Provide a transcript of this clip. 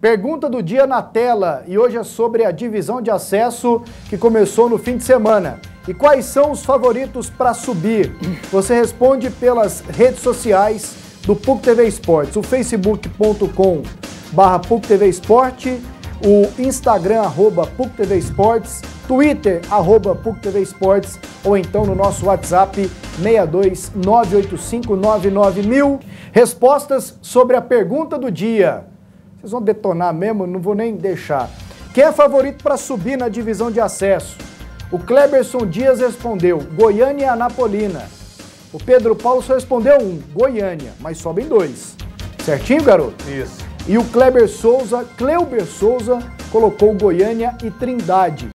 Pergunta do dia na tela e hoje é sobre a divisão de acesso que começou no fim de semana. E quais são os favoritos para subir? Você responde pelas redes sociais do PUC TV Esportes, o facebook.com barra PUC TV Esporte, o Instagram arroba PUC TV Esportes, Twitter arroba Esportes ou então no nosso WhatsApp 6298599 Respostas sobre a pergunta do dia. Vocês vão detonar mesmo, não vou nem deixar. Quem é favorito para subir na divisão de acesso? O Kleberson Dias respondeu Goiânia e Anapolina. O Pedro Paulo só respondeu um, Goiânia, mas sobem dois. Certinho, garoto? Isso. E o Kleber Souza, Cleuber Souza, colocou Goiânia e Trindade.